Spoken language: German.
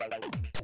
verlangt.